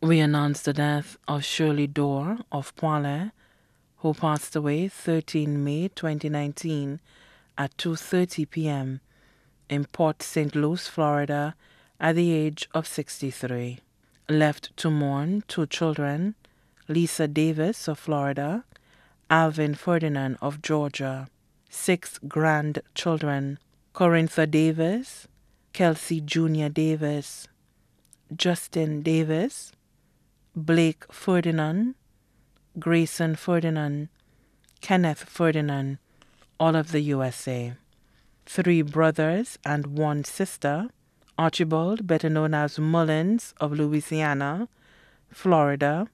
We announce the death of Shirley Dore of Poile, who passed away 13 May 2019 at 2:30 p.m. in Port St. Lucie, Florida, at the age of 63. Left to mourn two children, Lisa Davis of Florida, Alvin Ferdinand of Georgia, six grandchildren, Corintha Davis, Kelsey Jr. Davis, Justin Davis, Blake Ferdinand, Grayson Ferdinand, Kenneth Ferdinand, all of the USA. Three brothers and one sister, Archibald, better known as Mullins of Louisiana, Florida,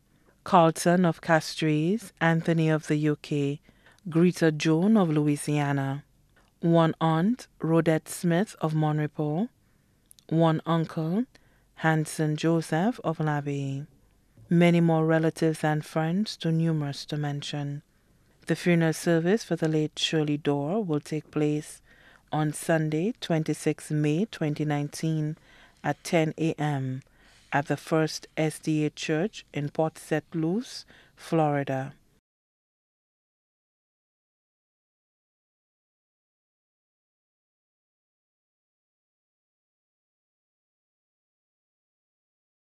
Carlton of Castries, Anthony of the UK, Greta Joan of Louisiana, one aunt, Rodette Smith of Monrepo, one uncle, Hanson Joseph of Labie. Many more relatives and friends, too numerous to mention. The funeral service for the late Shirley Dore will take place on Sunday, 26 May 2019 at 10 a.m. at the First SDA Church in Port St. Lucie, Florida.